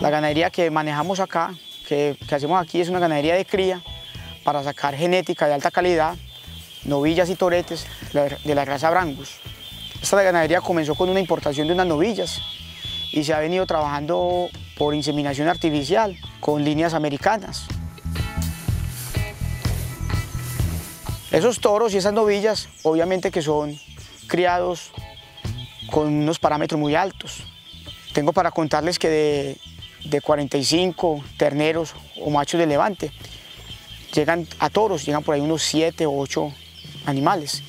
La ganadería que manejamos acá, que, hacemos aquí, es una ganadería de cría para sacar genética de alta calidad, novillas y toretes de la raza Brangus. Esta ganadería comenzó con una importación de unas novillas y se ha venido trabajando por inseminación artificial con líneas americanas. Esos toros y esas novillas, obviamente que son criados con unos parámetros muy altos. Tengo para contarles que de, de 45 terneros o machos de levante, llegan a toros, llegan por ahí unos 7 o 8 animales.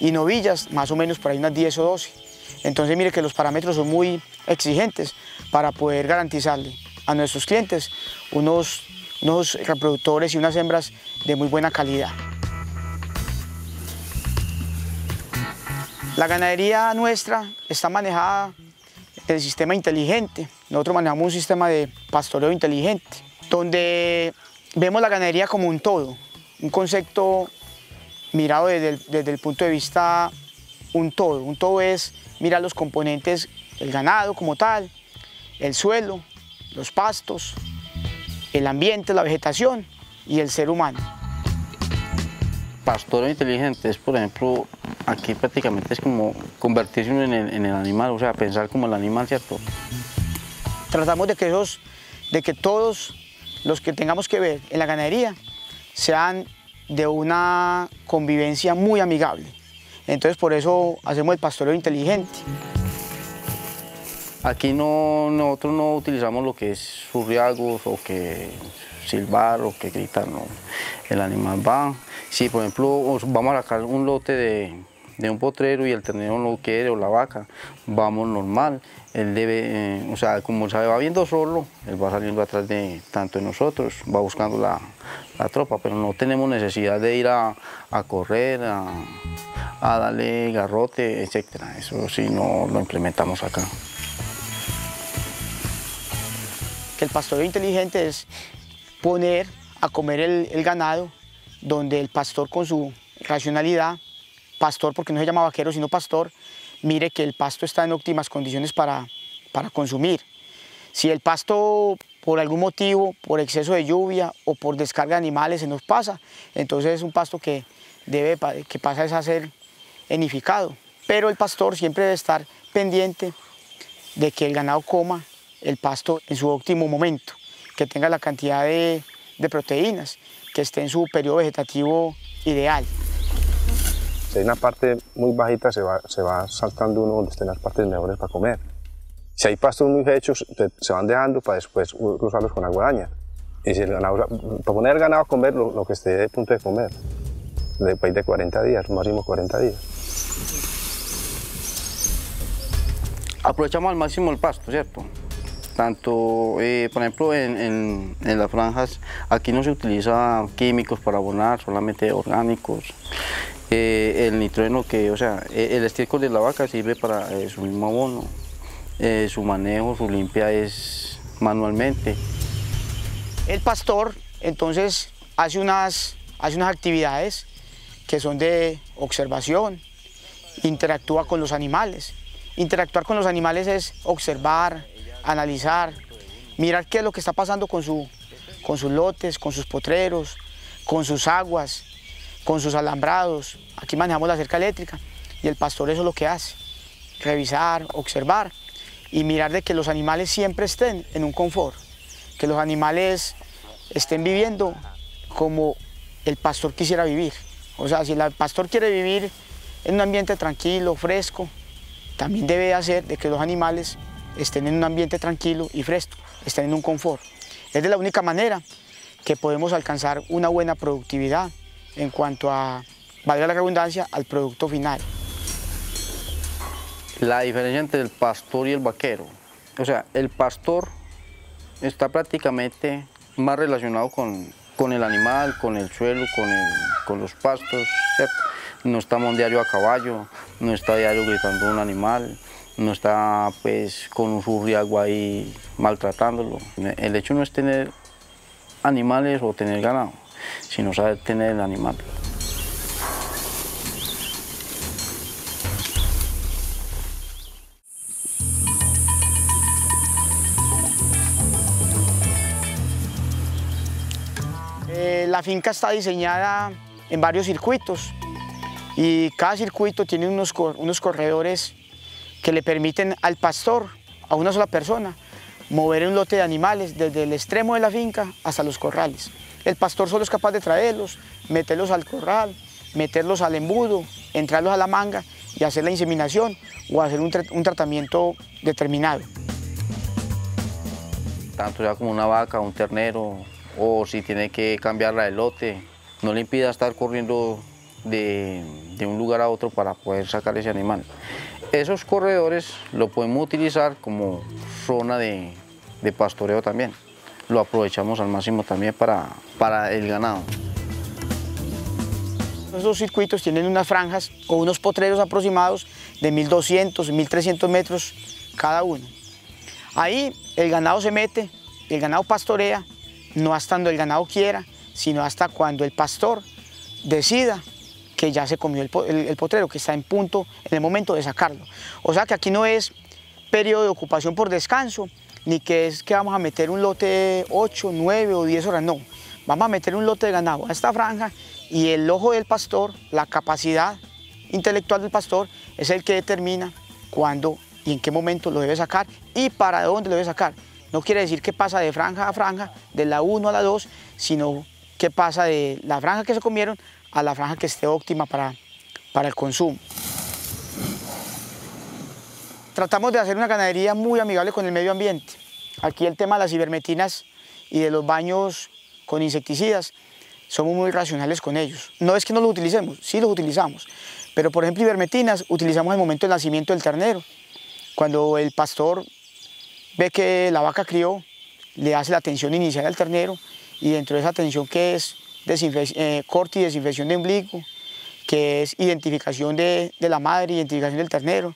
Y novillas, más o menos por ahí unas 10 o 12. Entonces mire que los parámetros son muy exigentes para poder garantizarle a nuestros clientes unos, unos reproductores y unas hembras de muy buena calidad. La ganadería nuestra está manejada del sistema inteligente. Nosotros manejamos un sistema de pastoreo inteligente, donde vemos la ganadería como un todo, un concepto mirado desde el, desde el punto de vista un todo. Un todo es mirar los componentes, el ganado como tal, el suelo, los pastos, el ambiente, la vegetación y el ser humano. Pastoreo inteligente es, por ejemplo, aquí prácticamente es como convertirse en el, en el animal, o sea, pensar como el animal, ¿cierto? Tratamos de que, esos, de que todos los que tengamos que ver en la ganadería sean de una convivencia muy amigable. Entonces por eso hacemos el pastoreo inteligente. Aquí no, nosotros no utilizamos lo que es surriagos o que silbar o que gritar, no. El animal va, si por ejemplo vamos a sacar un lote de, de un potrero y el ternero no quiere o la vaca, vamos normal. Él debe, eh, o sea, como se va viendo solo, él va saliendo atrás de tanto de nosotros, va buscando la, la tropa, pero no tenemos necesidad de ir a, a correr, a, darle garrote, etc. Eso sí no lo implementamos acá. Que el pastoreo inteligente es poner a comer el ganado donde el pastor con su racionalidad pastor, porque no se llama vaquero, sino pastor, mire que el pasto está en óptimas condiciones para, para consumir. Si el pasto por algún motivo, por exceso de lluvia o por descarga de animales se nos pasa, entonces es un pasto que, debe, que pasa a ser enificado. Pero el pastor siempre debe estar pendiente de que el ganado coma el pasto en su óptimo momento, que tenga la cantidad de, de proteínas, que esté en su periodo vegetativo ideal. Si hay una parte muy bajita, se va, se va saltando uno donde estén las partes mejores para comer. Si hay pastos muy hechos, se van dejando para después cruzarlos con la guadaña. Y si el ganado, para poner el ganado a comer lo, lo que esté de punto de comer, después de 40 días, máximo 40 días. Aprovechamos al máximo el pasto, ¿cierto? Tanto, eh, por ejemplo, en, en, en, las franjas, aquí no se utiliza químicos para abonar, solamente orgánicos. Eh, el nitrógeno que, o sea, e, el estiércol de la vaca sirve para eh, su mismo abono. Eh, su manejo, su limpia es manualmente. El pastor entonces hace unas, hace unas actividades que son de observación, interactúa con los animales. Interactuar con los animales es observar, analizar, mirar qué es lo que está pasando con, su, con sus lotes, con sus potreros, con sus aguas, con sus alambrados. Aquí manejamos la cerca eléctrica y el pastor eso es lo que hace, revisar, observar y mirar de que los animales siempre estén en un confort, que los animales estén viviendo como el pastor quisiera vivir. O sea, si el pastor quiere vivir en un ambiente tranquilo, fresco, también debe hacer de que los animales estén en un ambiente tranquilo y fresco, estén en un confort. Es de la única manera que podemos alcanzar una buena productividad en cuanto a, valga la redundancia, al producto final. La diferencia entre el pastor y el vaquero. O sea, el pastor está prácticamente más relacionado con, con el animal, con el suelo, con con los pastos, no estamos diario a caballo, no está diario gritando un animal, no está pues con un surriago ahí maltratándolo. El hecho no es tener animales o tener ganado, sino saber tener el animal. Eh, la finca está diseñada en varios circuitos y cada circuito tiene unos, unos corredores que le permiten al pastor, a una sola persona, mover un lote de animales desde el extremo de la finca hasta los corrales. El pastor solo es capaz de traerlos, meterlos al corral, meterlos al embudo, entrarlos a la manga y hacer la inseminación o hacer un, tratamiento determinado. Tanto ya como una vaca, un ternero, o si tiene que cambiarla de lote, no le impida estar corriendo de, de un lugar a otro para poder sacar ese animal. Esos corredores lo podemos utilizar como zona de, de pastoreo también. Lo aprovechamos al máximo también para, para el ganado. Esos circuitos tienen unas franjas o unos potreros aproximados de 1200, 1300 metros cada uno. Ahí el ganado se mete, el ganado pastorea, no hasta cuando el ganado quiera, sino hasta cuando el pastor decida que ya se comió el, potrero, que está en punto en el momento de sacarlo. O sea que aquí no es periodo de ocupación por descanso, ni que es que vamos a meter un lote de 8, 9 o 10 horas, no. Vamos a meter un lote de ganado a esta franja y el ojo del pastor, la capacidad intelectual del pastor, es el que determina cuándo y en qué momento lo debe sacar y para dónde lo debe sacar. No quiere decir que pasa de franja a franja, de la 1 a la 2, sino que pasa de la franja que se comieron a la franja que esté óptima para, para el consumo. Tratamos de hacer una ganadería muy amigable con el medio ambiente. Aquí el tema de las ivermetinas y de los baños con insecticidas, somos muy racionales con ellos. No es que no los utilicemos, sí los utilizamos, pero por ejemplo ivermetinas utilizamos en momento del nacimiento del ternero. Cuando el pastor ve que la vaca crió, le hace la atención inicial al ternero y dentro de esa atención que es eh, corte y desinfección de ombligo, que es identificación de, la madre, identificación del ternero.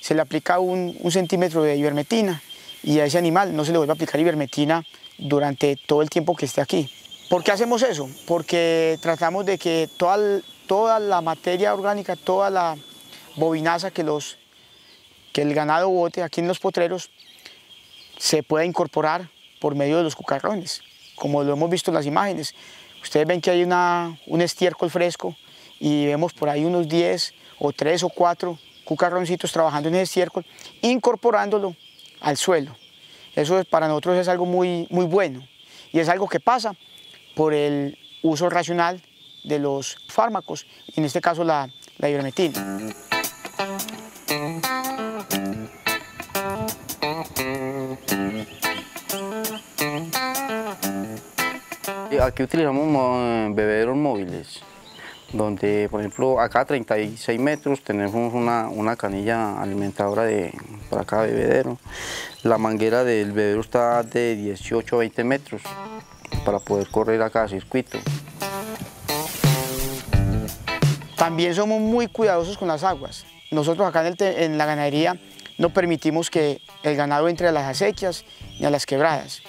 Se le aplica un, centímetro de ivermectina y a ese animal no se le vuelve a aplicar ivermectina durante todo el tiempo que esté aquí. ¿Por qué hacemos eso? Porque tratamos de que toda, toda la materia orgánica, toda la bobinaza que, los, que el ganado bote aquí en los potreros se pueda incorporar por medio de los cucarrones, como lo hemos visto en las imágenes. Ustedes ven que hay una, un estiércol fresco y vemos por ahí unos 10 o 3 o 4 cucarroncitos trabajando en el estiércol, incorporándolo al suelo. Eso para nosotros es algo muy, muy bueno y es algo que pasa por el uso racional de los fármacos, en este caso la, la ivermectina. Aquí utilizamos bebederos móviles, donde por ejemplo acá a 36 metros tenemos una, canilla alimentadora de, para cada bebedero. La manguera del bebedero está de 18 a 20 metros para poder correr a cada circuito. También somos muy cuidadosos con las aguas. Nosotros acá en, en la ganadería no permitimos que el ganado entre a las acequias ni a las quebradas.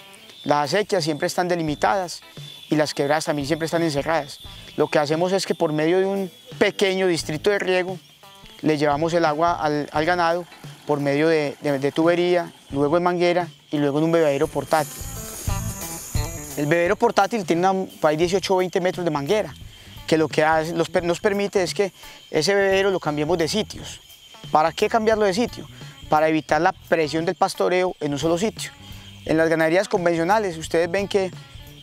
Las acequias siempre están delimitadas y las quebradas también siempre están encerradas. Lo que hacemos es que por medio de un pequeño distrito de riego le llevamos el agua al, ganado por medio de, tubería, luego en manguera y luego en un bebedero portátil. El bebedero portátil tiene una, 18 o 20 metros de manguera, que lo que nos permite es que ese bebedero lo cambiemos de sitios. ¿Para qué cambiarlo de sitio? Para evitar la presión del pastoreo en un solo sitio. En las ganaderías convencionales ustedes ven que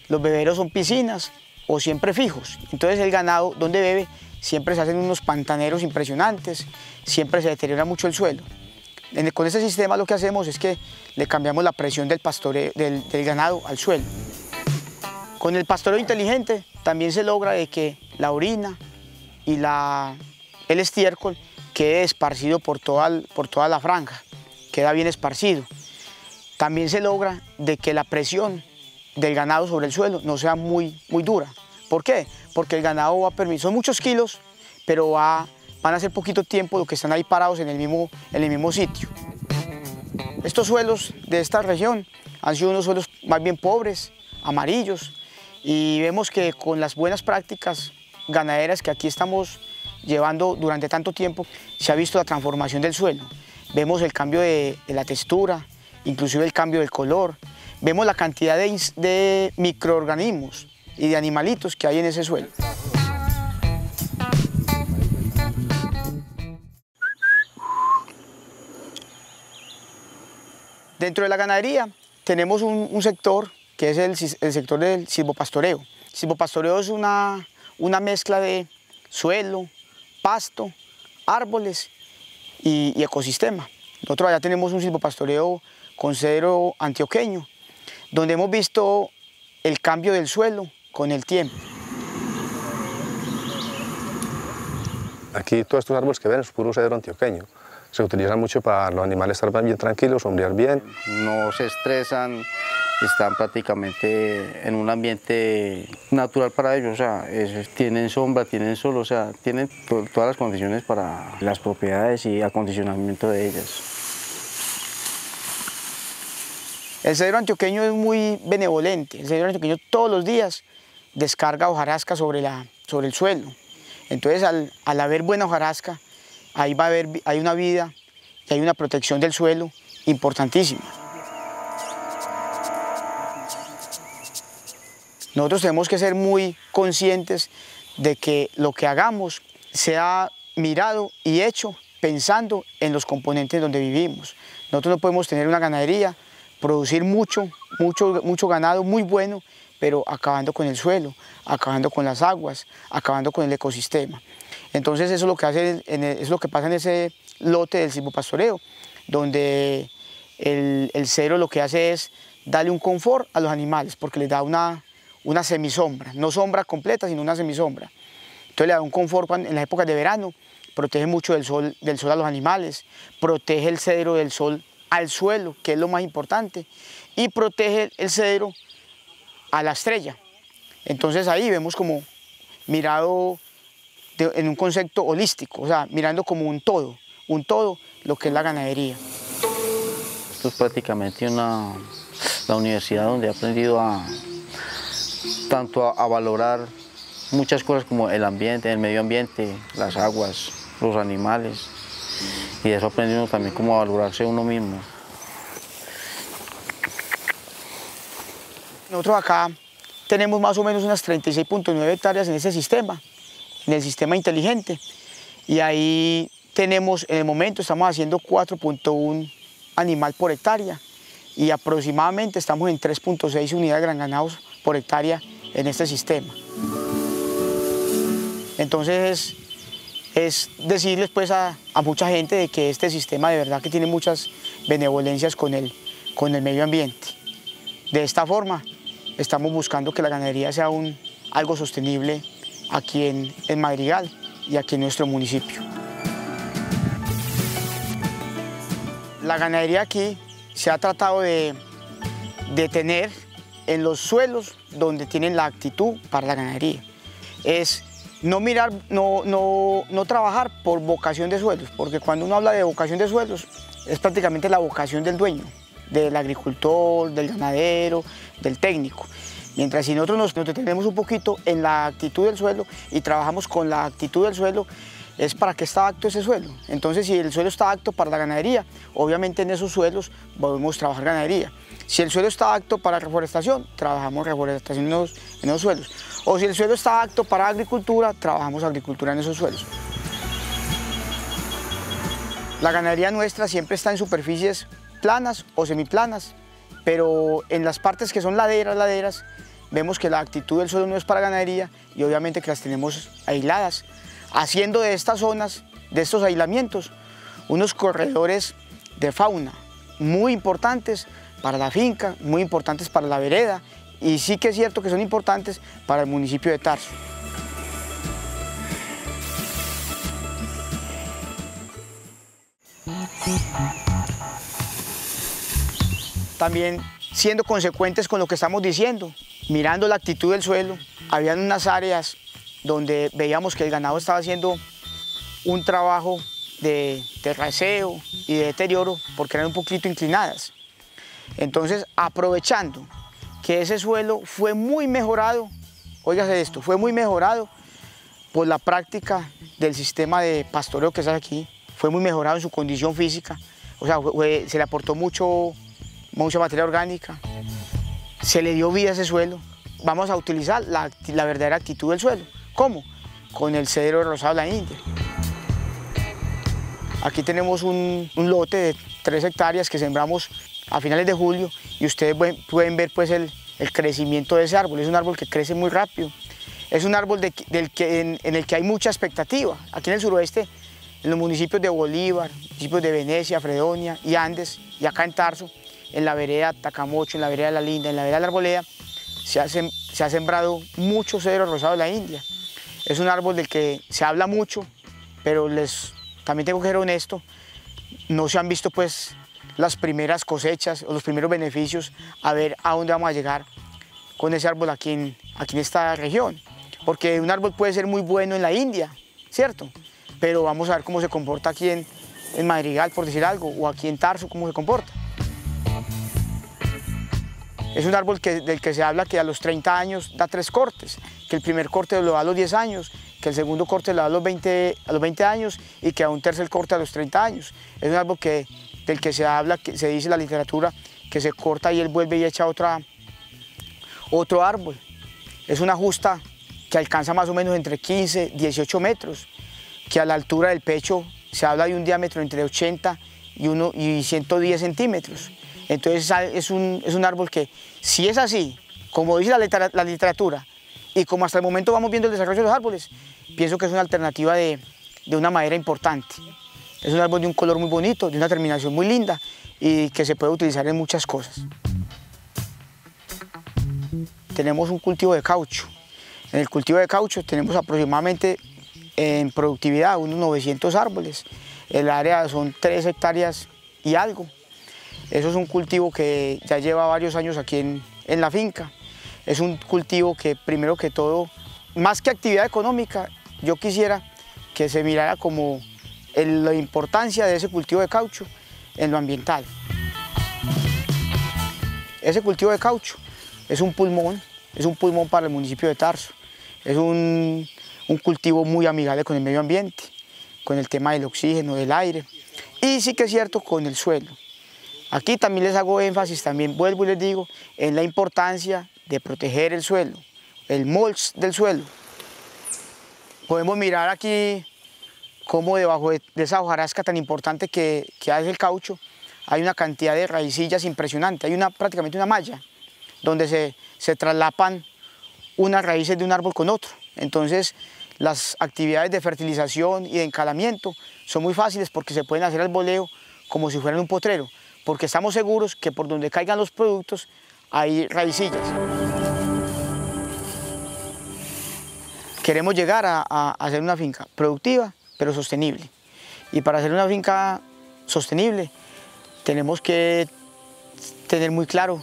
los beberos son piscinas o siempre fijos. Entonces el ganado donde bebe siempre se hacen unos pantaneros impresionantes, siempre se deteriora mucho el suelo. Con este sistema lo que hacemos es que le cambiamos la presión del, pastoreo, del, ganado al suelo. Con el pastoreo inteligente también se logra de que la orina y la, el estiércol quede esparcido por toda, por toda la franja, queda bien esparcido. También se logra de que la presión del ganado sobre el suelo no sea muy, muy dura. ¿Por qué? porque el ganado va a permitir, son muchos kilos, pero va, van a ser poquito tiempo lo que están ahí parados en el mismo, en el mismo sitio. Estos suelos de esta región han sido unos suelos más bien pobres, amarillos, y vemos que con las buenas prácticas ganaderas que aquí estamos llevando durante tanto tiempo, se ha visto la transformación del suelo. Vemos el cambio de, la textura, inclusive el cambio del color. Vemos la cantidad de, de microorganismos y de animalitos que hay en ese suelo. Dentro de la ganadería tenemos un, sector que es el, sector del silvopastoreo. Silvopastoreo es una, una mezcla de suelo, pasto, árboles y, ecosistema. Nosotros allá tenemos un silvopastoreo con cedro antioqueño, donde hemos visto el cambio del suelo con el tiempo. Aquí todos estos árboles que ven es puro cedro antioqueño. Se utilizan mucho para los animales estar bien tranquilos, sombrear bien. No se estresan, están prácticamente en un ambiente natural para ellos, o sea, tienen sombra, tienen sol, o sea, tienen todas las condiciones para las propiedades y acondicionamiento de ellas. El cedro antioqueño es muy benevolente, el cedro antioqueño todos los días descarga hojarasca sobre, la, sobre el suelo. Entonces al, al haber buena hojarasca, ahí va a haber, hay una vida y hay una protección del suelo importantísima. Nosotros tenemos que ser muy conscientes de que lo que hagamos sea mirado y hecho pensando en los componentes donde vivimos. Nosotros no podemos tener una ganadería, producir mucho, mucho, mucho ganado muy bueno, pero acabando con el suelo, acabando con las aguas, acabando con el ecosistema. Entonces eso es lo que, hace, es lo que pasa en ese lote del silvopastoreo, donde el, el cero lo que hace es darle un confort a los animales, porque les da una, una semisombra, no sombra completa, sino una semisombra. Entonces le da un confort en las épocas de verano, protege mucho del sol, del sol a los animales, protege el cedro del sol al suelo, que es lo más importante, y protege el cedro a la estrella. Entonces ahí vemos como mirado en un concepto holístico, o sea, mirando como un todo, un todo lo que es la ganadería. Esto es prácticamente una, la universidad donde he aprendido a, tanto a, valorar muchas cosas como el ambiente, el medio ambiente, las aguas, los animales. Y eso aprendimos también como a valorarse uno mismo. Nosotros acá tenemos más o menos unas 36.9 hectáreas en ese sistema, en el sistema inteligente. Y ahí tenemos, en el momento estamos haciendo 4.1 animal por hectárea y aproximadamente estamos en 3.6 unidades de gran ganados por hectárea en este sistema. Entonces es, decirles pues a, mucha gente de que este sistema de verdad que tiene muchas benevolencias con el, con el medio ambiente. De esta forma estamos buscando que la ganadería sea un, algo sostenible aquí en, en Madrigal y aquí en nuestro municipio. La ganadería aquí se ha tratado de, de tener en los suelos donde tienen la actitud para la ganadería. Es no mirar, no, no, no trabajar por vocación de suelos, porque cuando uno habla de vocación de suelos es prácticamente la vocación del dueño, del agricultor, del ganadero, del técnico. Mientras si nosotros nos, nos detenemos un poquito en la actitud del suelo y trabajamos con la actitud del suelo, es para qué está apto ese suelo. Entonces, si el suelo está apto para la ganadería, obviamente en esos suelos podemos trabajar ganadería. Si el suelo está apto para reforestación, trabajamos reforestación en esos, en esos suelos. O si el suelo está apto para agricultura, trabajamos agricultura en esos suelos. La ganadería nuestra siempre está en superficies planas o semiplanas, pero en las partes que son laderas, laderas, vemos que la actitud del suelo no es para ganadería y obviamente que las tenemos aisladas haciendo de estas zonas, de estos aislamientos, unos corredores de fauna muy importantes para la finca, muy importantes para la vereda y sí que es cierto que son importantes para el municipio de Tarso. También siendo consecuentes con lo que estamos diciendo, mirando la actitud del suelo, habían unas áreas donde veíamos que el ganado estaba haciendo un trabajo de terraceo y de deterioro porque eran un poquito inclinadas. Entonces, aprovechando que ese suelo fue muy mejorado, óigase esto, fue muy mejorado por la práctica del sistema de pastoreo que está aquí, fue muy mejorado en su condición física, o sea, se le aportó mucho, mucha materia orgánica, se le dio vida a ese suelo, vamos a utilizar la, verdadera actitud del suelo. ¿Cómo? Con el cedro rosado de la India. Aquí tenemos un, lote de 3 hectáreas que sembramos a finales de julio y ustedes pueden ver pues el, crecimiento de ese árbol. Es un árbol que crece muy rápido. Es un árbol del que, en, el que hay mucha expectativa. Aquí en el suroeste, en los municipios de Bolívar, municipios de Venecia, Fredonia y Andes, y acá en Tarso, en la vereda Tacamocho, en la vereda La Linda, en la vereda La Arboleda, se ha, se ha sembrado mucho cedro rosado de la India. Es un árbol del que se habla mucho, pero les, también tengo que ser honesto, no se han visto pues las primeras cosechas o los primeros beneficios a ver a dónde vamos a llegar con ese árbol aquí en, aquí en esta región. Porque un árbol puede ser muy bueno en la India, ¿cierto? Pero vamos a ver cómo se comporta aquí en, en Madrigal, por decir algo, o aquí en Tarso, cómo se comporta. Es un árbol que, del que se habla que a los 30 años da tres cortes, que el primer corte lo da a los 10 años, que el segundo corte lo da a los 20, a los 20 años y que a un tercer corte a los 30 años. Es un árbol que, del que se habla, que se dice en la literatura, que se corta y él vuelve y echa otra, otro árbol. Es una justa que alcanza más o menos entre 15 y 18 metros, que a la altura del pecho se habla de un diámetro entre 80 y, uno, y 110 centímetros. Entonces es un, es un árbol que, si es así, como dice la, literatura, y como hasta el momento vamos viendo el desarrollo de los árboles, pienso que es una alternativa de, de una madera importante. Es un árbol de un color muy bonito, de una terminación muy linda y que se puede utilizar en muchas cosas. Tenemos un cultivo de caucho. En el cultivo de caucho tenemos aproximadamente en productividad unos 900 árboles. El área son 3 hectáreas y algo. Eso es un cultivo que ya lleva varios años aquí en, la finca. Es un cultivo que primero que todo, más que actividad económica, yo quisiera que se mirara como la importancia de ese cultivo de caucho en lo ambiental. Ese cultivo de caucho es un pulmón, es un pulmón para el municipio de Tarso. Es un, un cultivo muy amigable con el medio ambiente, con el tema del oxígeno, del aire y sí que es cierto con el suelo. Aquí también les hago énfasis, también vuelvo y les digo, en la importancia de proteger el suelo, el mulch del suelo. Podemos mirar aquí cómo debajo de, esa hojarasca tan importante que, hace el caucho, hay una cantidad de raicillas impresionante, hay una, prácticamente una malla donde se, se traslapan unas raíces de un árbol con otro. Entonces, las actividades de fertilización y de encalamiento son muy fáciles porque se pueden hacer al boleo como si fueran un potrero porque estamos seguros que por donde caigan los productos hay raicillas. Queremos llegar a, hacer una finca productiva, pero sostenible. Y para hacer una finca sostenible tenemos que tener muy claro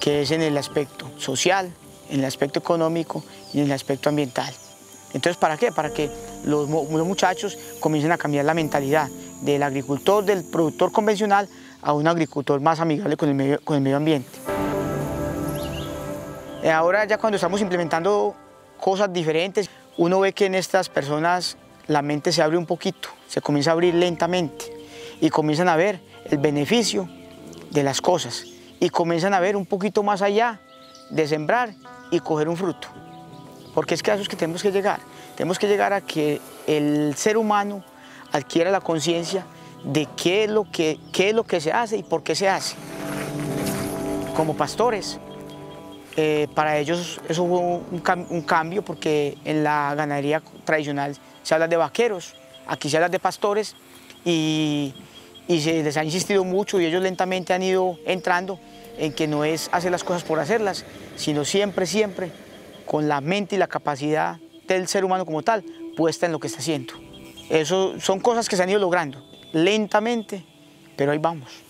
que es en el aspecto social, en el aspecto económico y en el aspecto ambiental. Entonces, ¿para qué? Para que los, los muchachos comiencen a cambiar la mentalidad del agricultor, del productor convencional, a un agricultor más amigable con el medio, con el medio ambiente. Eh, ahora ya cuando estamos implementando cosas diferentes, uno ve que en estas personas la mente se abre un poquito, se comienza a abrir lentamente y comienzan a ver el beneficio de las cosas y comienzan a ver un poquito más allá de sembrar y coger un fruto. Porque es que a eso es que tenemos que llegar. Tenemos que llegar a que el ser humano adquiera la conciencia de qué es, lo que, qué es lo que se hace y por qué se hace. Como pastores, eh, para ellos eso fue un, cambio porque en la ganadería tradicional se habla de vaqueros, aquí se habla de pastores y, y se les ha insistido mucho y ellos lentamente han ido entrando en que no es hacer las cosas por hacerlas, sino siempre, siempre con la mente y la capacidad del ser humano como tal puesta en lo que está haciendo. Eso son cosas que se han ido logrando lentamente, pero ahí vamos.